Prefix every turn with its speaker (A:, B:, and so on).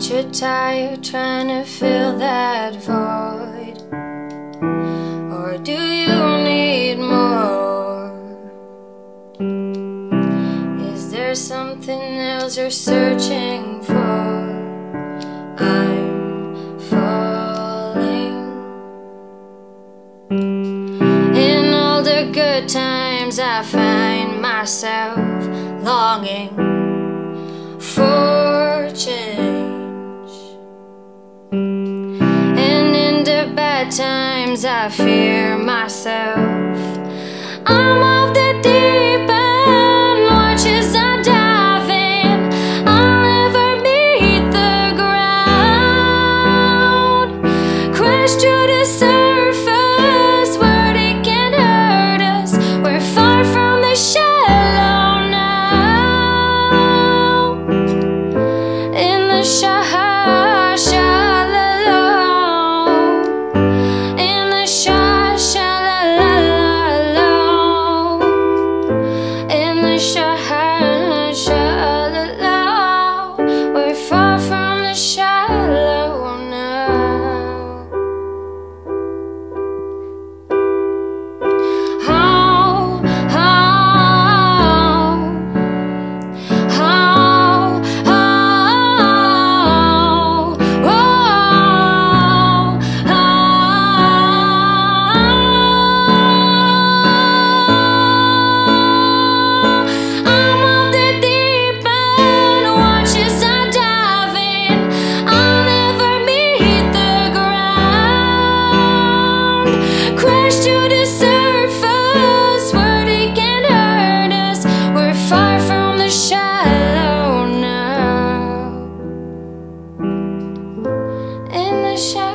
A: tired trying to fill that void? Or do you need more? Is there something else you're searching for? I'm falling. In all the good times, I find myself longing for bad times, I fear myself. wish I